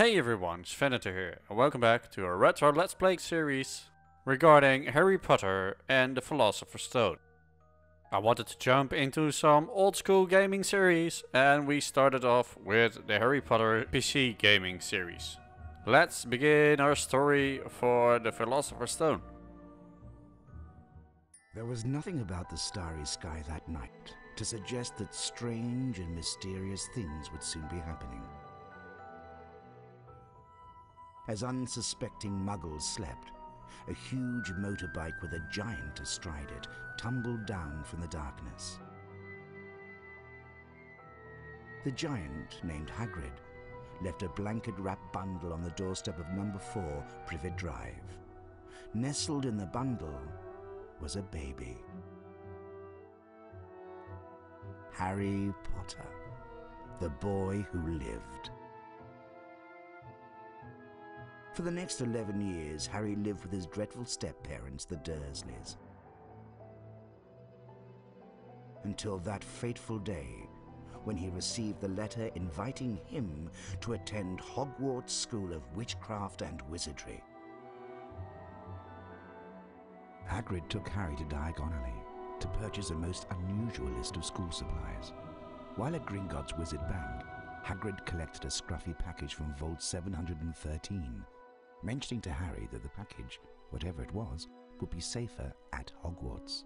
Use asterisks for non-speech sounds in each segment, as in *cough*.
Hey everyone, Svenator here, and welcome back to a retro Let's Play series regarding Harry Potter and the Philosopher's Stone. I wanted to jump into some old school gaming series, and we started off with the Harry Potter PC gaming series. Let's begin our story for the Philosopher's Stone. There was nothing about the starry sky that night to suggest that strange and mysterious things would soon be happening. As unsuspecting muggles slept, a huge motorbike with a giant astride it tumbled down from the darkness. The giant, named Hagrid, left a blanket-wrapped bundle on the doorstep of number 4 Privet Drive. Nestled in the bundle was a baby. Harry Potter, the boy who lived. For the next 11 years, Harry lived with his dreadful step-parents, the Dursleys. Until that fateful day when he received the letter inviting him to attend Hogwarts School of Witchcraft and Wizardry. Hagrid took Harry to Diagon Alley to purchase a most unusual list of school supplies. While at Gringotts Wizard Bank, Hagrid collected a scruffy package from Vault 713, mentioning to Harry that the package, whatever it was, would be safer at Hogwarts.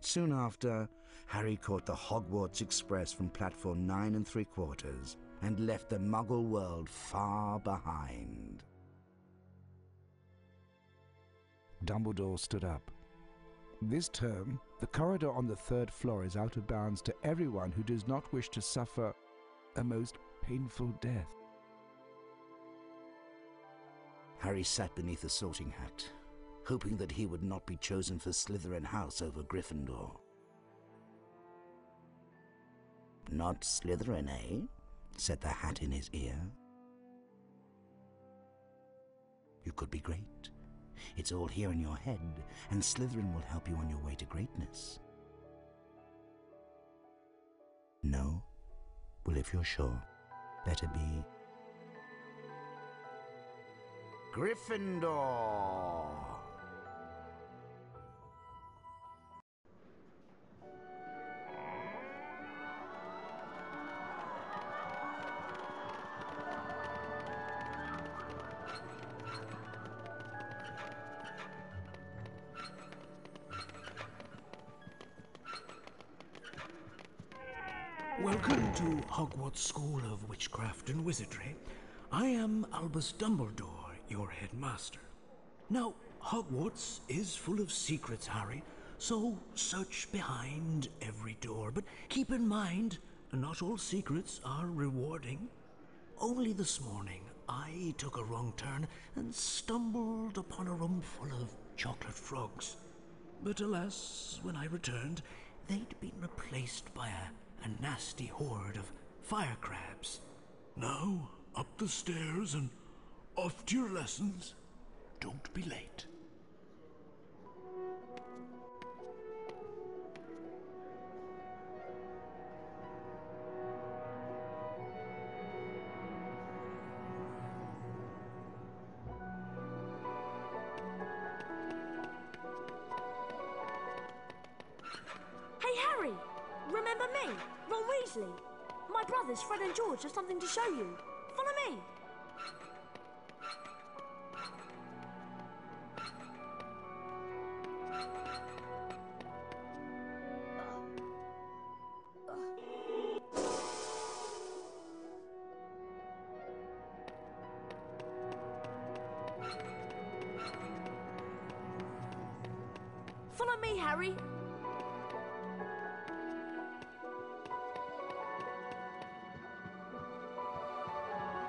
Soon after, Harry caught the Hogwarts Express from platform nine and three quarters and left the Muggle world far behind. Dumbledore stood up. This term, the corridor on the third floor is out of bounds to everyone who does not wish to suffer a most painful death. Harry sat beneath a sorting hat, hoping that he would not be chosen for Slytherin House over Gryffindor. Not Slytherin, eh? said the hat in his ear. You could be great. It's all here in your head, and Slytherin will help you on your way to greatness. No? Well, if you're sure, better be Gryffindor. Welcome to Hogwarts School of Witchcraft and Wizardry. I am Albus Dumbledore, your headmaster. Now, Hogwarts is full of secrets, Harry, so search behind every door. But keep in mind, not all secrets are rewarding. Only this morning, I took a wrong turn and stumbled upon a room full of chocolate frogs. But alas, when I returned, they'd been replaced by a, a nasty horde of fire crabs. Now, up the stairs and off to your lessons. Don't be late. Harry.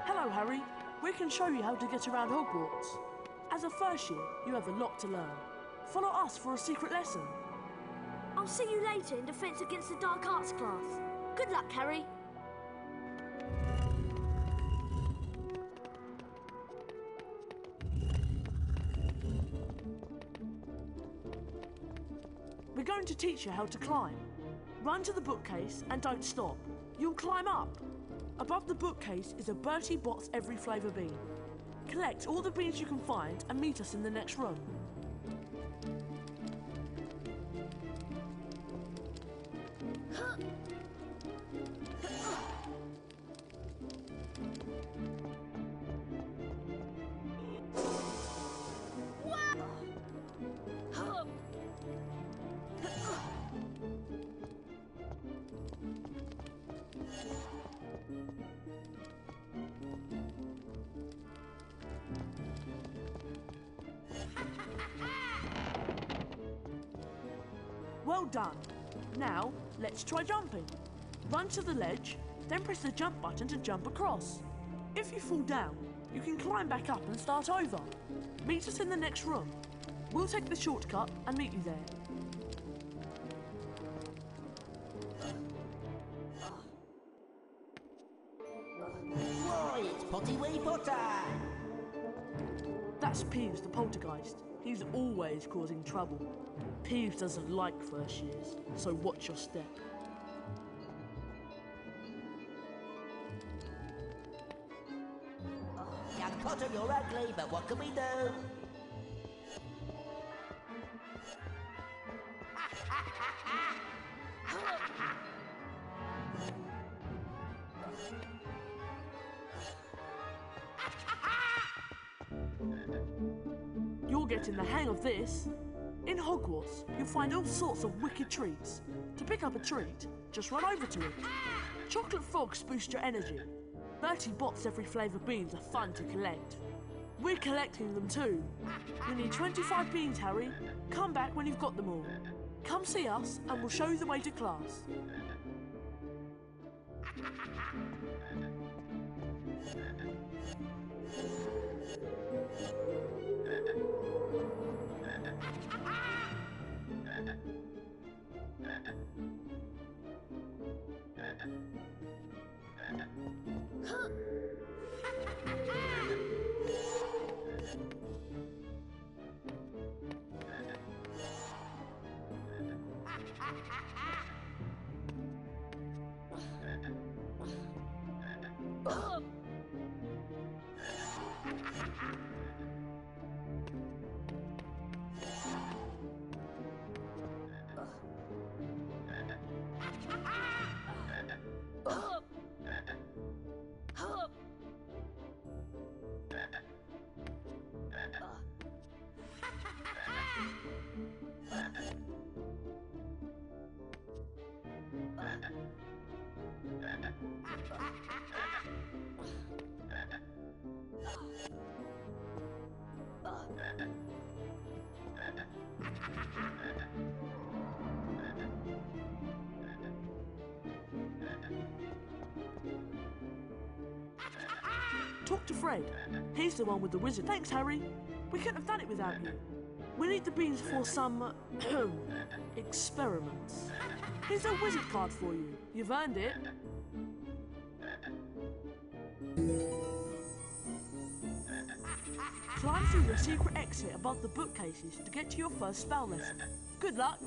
Hello, Harry. We can show you how to get around Hogwarts. As a first year, you have a lot to learn. Follow us for a secret lesson. I'll see you later in Defense Against the Dark Arts class. Good luck, Harry. Teach you how to climb. Run to the bookcase and don't stop. You'll climb up. Above the bookcase is a Bertie Bott's Every Flavour bean. Collect all the beans you can find and meet us in the next room. Well done. Now, let's try jumping. Run to the ledge, then press the jump button to jump across. If you fall down, you can climb back up and start over. Meet us in the next room. We'll take the shortcut and meet you there. Why, it's Potty Wee Potter! That's Peeves the poltergeist. He's always causing trouble. Peeves doesn't like first years, so watch your step. Young Potter, you're ugly, but what can we do? This. In Hogwarts, you'll find all sorts of wicked treats. To pick up a treat, just run over to it. Chocolate frogs boost your energy. Bertie Bott's every flavour beans are fun to collect. We're collecting them too. We need 25 beans, Harry. Come back when you've got them all. Come see us and we'll show you the way to class. はっ。Talk to Fred. He's the one with the wizard. Thanks, Harry. We couldn't have done it without you. We need the beans for some *clears throat* experiments. Here's a wizard card for you. You've earned it. Climb through the secret exit above the bookcases to get to your first spell lesson. Good luck.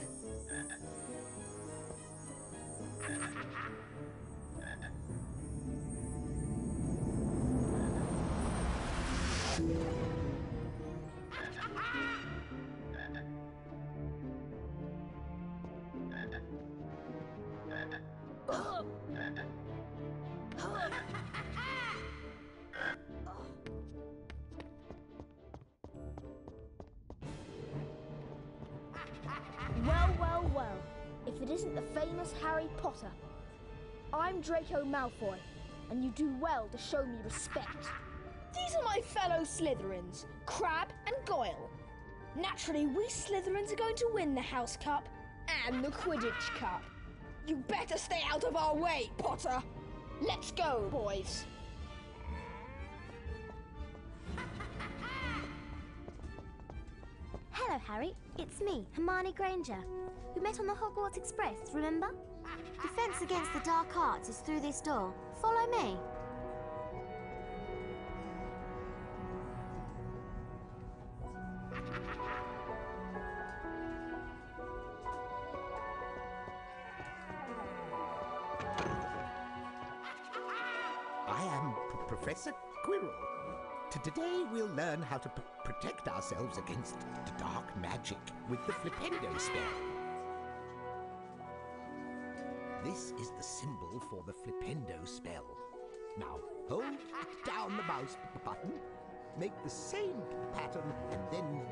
Isn't the famous Harry Potter. I'm Draco Malfoy, and you do well to show me respect. These are my fellow Slytherins, Crabbe and Goyle. Naturally, we Slytherins are going to win the House Cup and the Quidditch Cup. You better stay out of our way, Potter. Let's go, boys. Hello, Harry. It's me, Hermione Granger. We met on the Hogwarts Express, remember? Defense against the dark arts is through this door. Follow me. We'll learn how to protect ourselves against d- dark magic with the Flipendo spell. This is the symbol for the Flipendo spell. Now hold *laughs* down the mouse button, make the same pattern, and then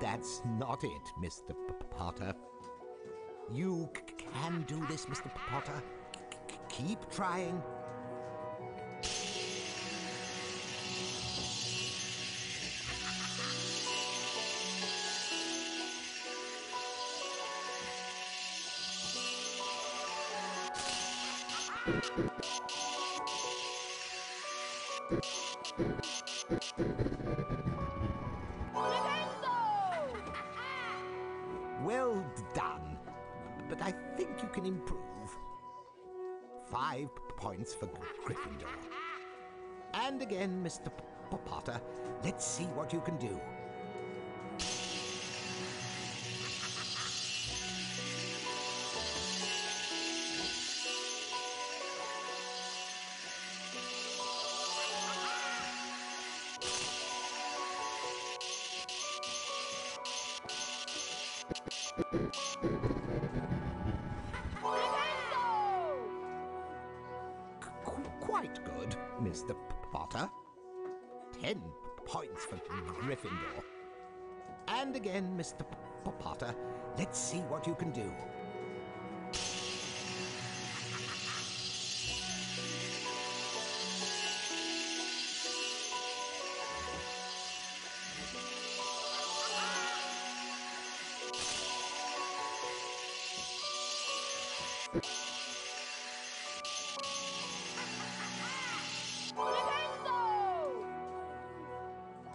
That's not it, Mr. P- Potter. You can do this, Mr. Potter. C- keep trying. Well done. But I think you can improve. Five points for Gryffindor. And again, Mr. P- Potter, let's see what you can do.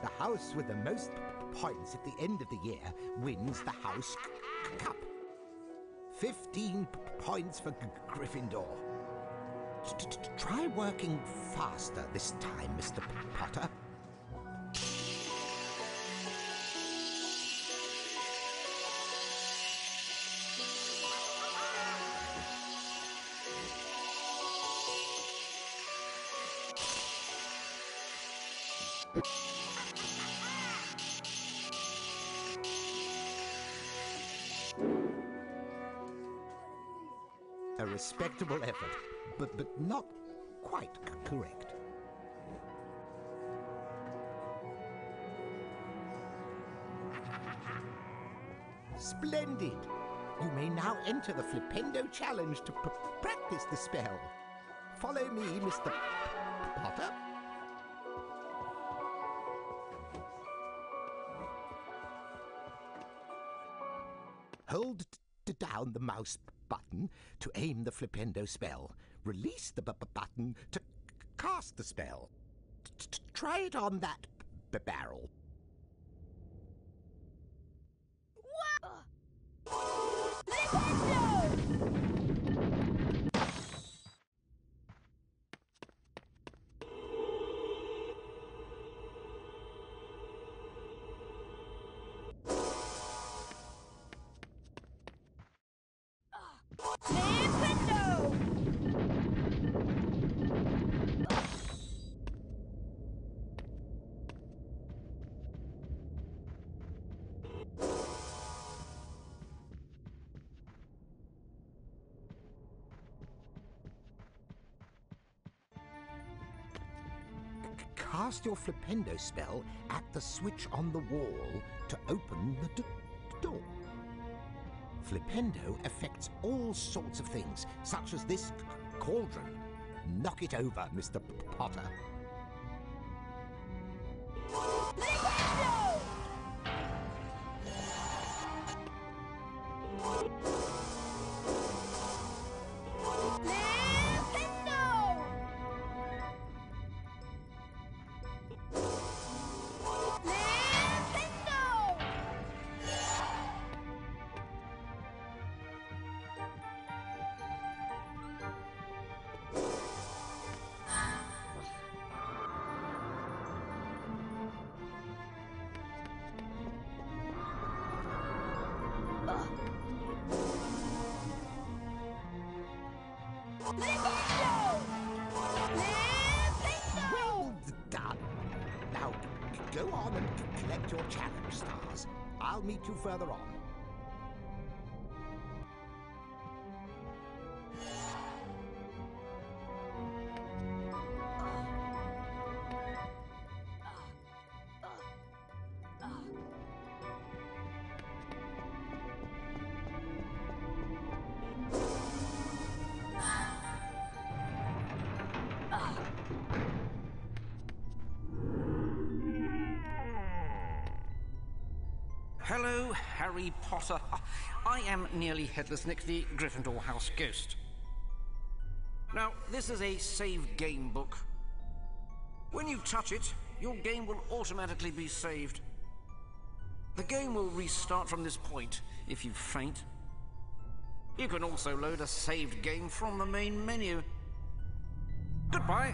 The house with the most points at the end of the year wins the House Cup. 15 points for Gryffindor. Try working faster this time, Mr. Potter. A respectable effort, but, but not quite correct. Splendid! You may now enter the Flipendo Challenge to practice the spell. Follow me, Mr. P- Potter. Mouse button to aim the Flipendo spell. Release the button to cast the spell. T- t- try it on that barrel. Cast your Flipendo spell at the switch on the wall to open the door. Flipendo affects all sorts of things, such as this cauldron. Knock it over, Mr. P- Potter. I'll meet you further on. Hello, Harry Potter. I am nearly Headless Nick, the Gryffindor House Ghost. Now, this is a save game book. When you touch it, your game will automatically be saved. The game will restart from this point if you faint. You can also load a saved game from the main menu. Goodbye.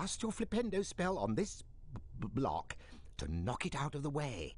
Cast your Flipendo spell on this block to knock it out of the way.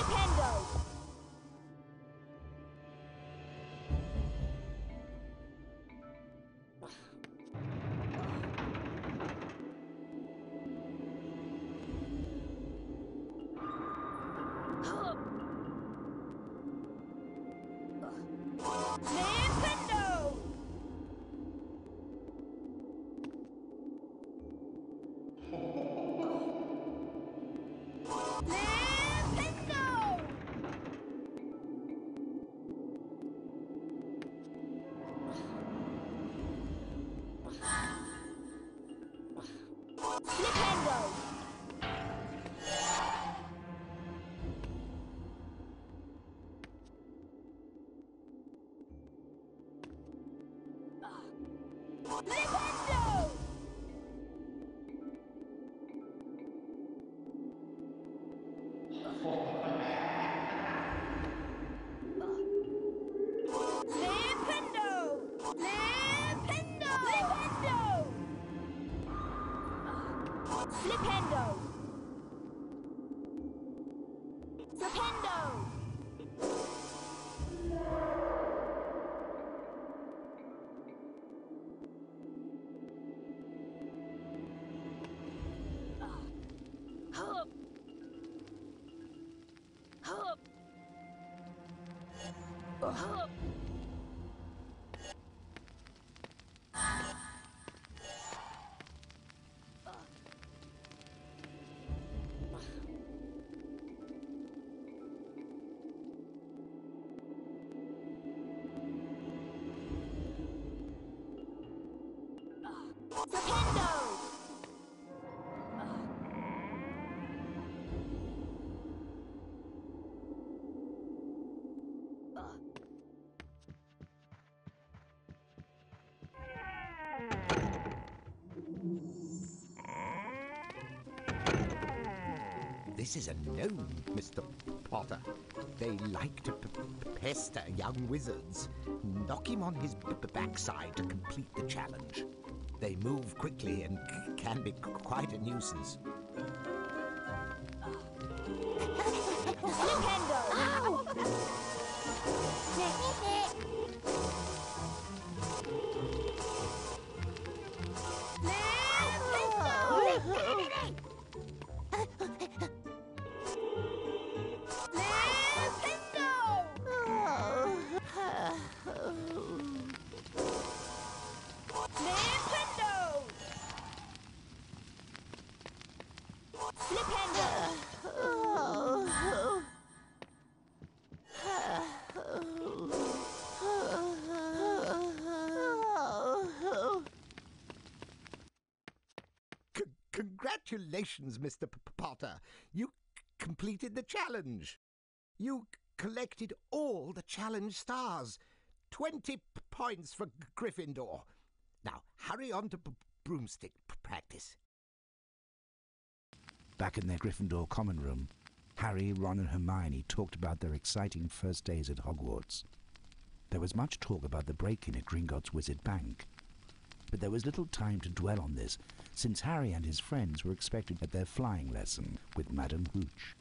independent. Flipendo! Flipendo! Hup! This is a gnome, Mr. Potter. They like to p- p- pester young wizards. Knock him on his b- b- backside to complete the challenge. They move quickly and c- can be c- quite a nuisance. Flipendo! Congratulations, Mr. Potter. You completed the challenge. You collected all the challenge stars. 20 points for Gryffindor. Now, hurry on to broomstick practice. Back in their Gryffindor common room, Harry, Ron, and Hermione talked about their exciting first days at Hogwarts. There was much talk about the break in at Gringotts Wizard Bank. But there was little time to dwell on this, since Harry and his friends were expected at their flying lesson with Madame Hooch.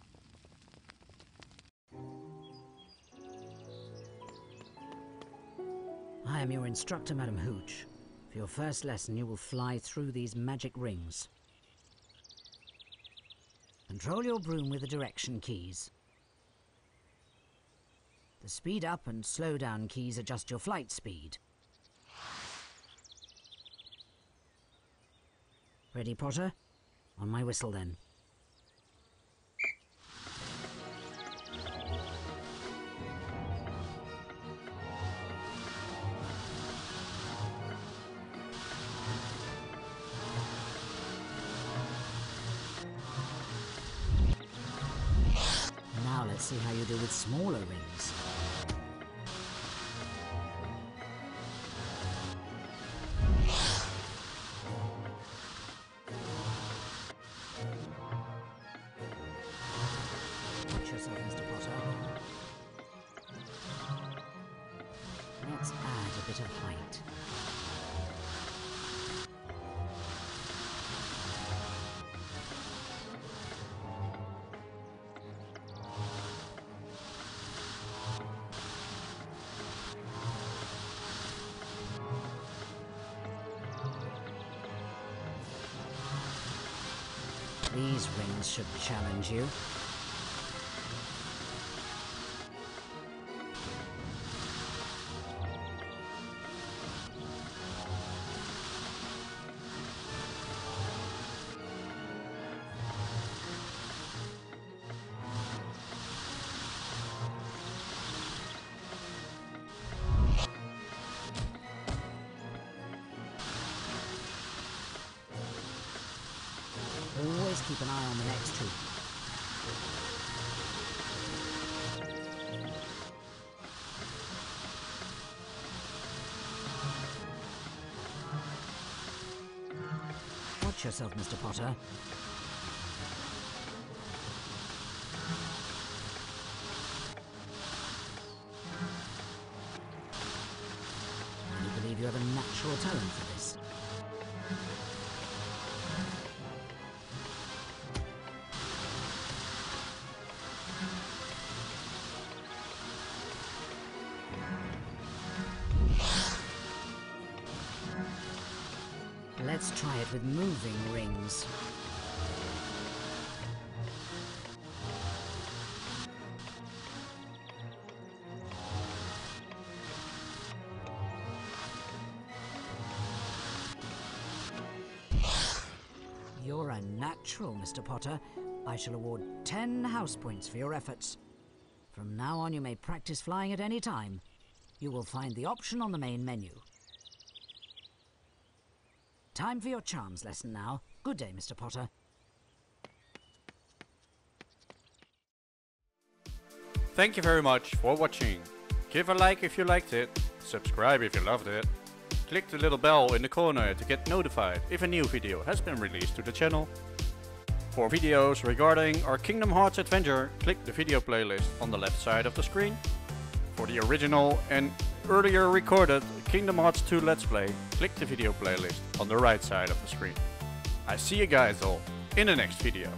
I am your instructor, Madam Hooch. For your first lesson, you will fly through these magic rings. Control your broom with the direction keys. The speed up and slow down keys adjust your flight speed. Ready, Potter? On my whistle, then. Now let's see how you do with smaller rings. These rings should challenge you. Yourself, Mr. Potter. You're a natural, Mr. Potter. I shall award 10 house points for your efforts. From now on, you may practice flying at any time. You will find the option on the main menu. Time for your charms lesson now. Good day, Mr. Potter. Thank you very much for watching. Give a like if you liked it, subscribe if you loved it. Click the little bell in the corner to get notified if a new video has been released to the channel. For videos regarding our Kingdom Hearts adventure, click the video playlist on the left side of the screen. For the original and earlier recorded Kingdom Hearts 2 Let's Play, click the video playlist on the right side of the screen. I see you guys all in the next video.